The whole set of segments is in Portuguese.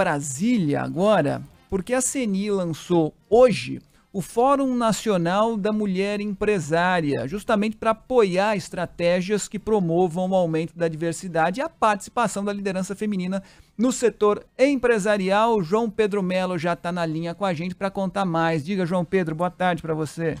Brasília agora, porque a CNI lançou hoje o Fórum Nacional da Mulher Empresária, justamente para apoiar estratégias que promovam o aumento da diversidade e a participação da liderança feminina no setor empresarial. João Pedro Melo já está na linha com a gente para contar mais. Diga, João Pedro, boa tarde para você.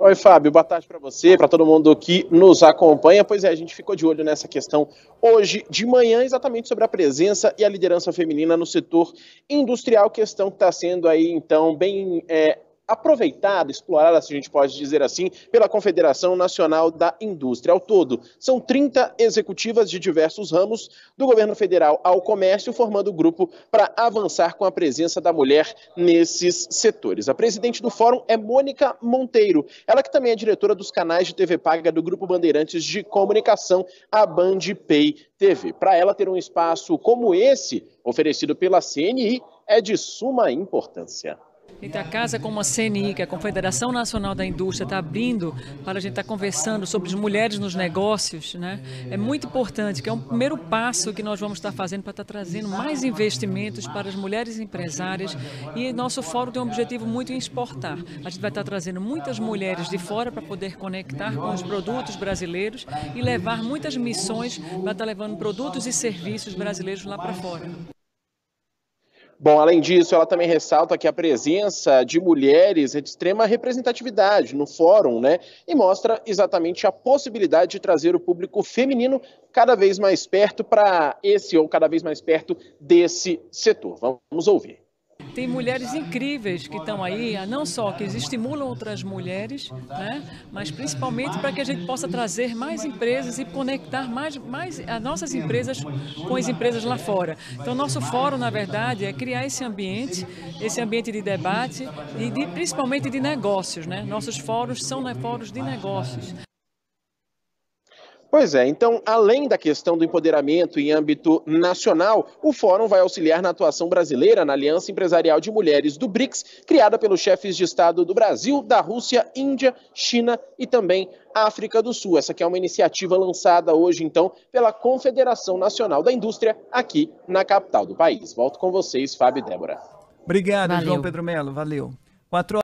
Oi, Fábio, boa tarde para você, para todo mundo que nos acompanha. Pois é, a gente ficou de olho nessa questão hoje de manhã, exatamente sobre a presença e a liderança feminina no setor industrial, questão que está sendo aí, então, bem é, aproveitada, explorada, se a gente pode dizer assim, pela Confederação Nacional da Indústria. Ao todo, são 30 executivas de diversos ramos, do governo federal ao comércio, formando o grupo para avançar com a presença da mulher nesses setores. A presidente do fórum é Mônica Monteiro, ela que também é diretora dos canais de TV paga do Grupo Bandeirantes de Comunicação, a Band Pay TV. Para ela ter um espaço como esse, oferecido pela CNI, é de suma importância. Então, a casa como a CNI, que é a Confederação Nacional da Indústria, está abrindo para a gente estar tá conversando sobre as mulheres nos negócios, né? É muito importante, que é um primeiro passo que nós vamos estar fazendo para estar tá trazendo mais investimentos para as mulheres empresárias. E nosso fórum tem um objetivo muito em exportar. A gente vai estar tá trazendo muitas mulheres de fora para poder conectar com os produtos brasileiros e levar muitas missões para estar levando produtos e serviços brasileiros lá para fora. Bom, além disso, ela também ressalta que a presença de mulheres é de extrema representatividade no fórum, né? E mostra exatamente a possibilidade de trazer o público feminino cada vez mais perto para esse ou cada vez mais perto desse setor. Vamos ouvir tem mulheres incríveis que estão aí, não só que estimulam outras mulheres, né, mas principalmente para que a gente possa trazer mais empresas e conectar mais, mais as nossas empresas com as empresas lá fora. Então, nosso fórum, na verdade, é criar esse ambiente, esse ambiente de debate e de, principalmente de negócios. Né? Nossos fóruns são né, fóruns de negócios. Pois é, então, além da questão do empoderamento em âmbito nacional, o Fórum vai auxiliar na atuação brasileira na Aliança Empresarial de Mulheres do BRICS, criada pelos chefes de Estado do Brasil, da Rússia, Índia, China e também África do Sul. Essa aqui é uma iniciativa lançada hoje, então, pela Confederação Nacional da Indústria, aqui na capital do país. Volto com vocês, Fábio e Débora. Obrigado, Valeu. João Pedro Melo. Valeu. Quatro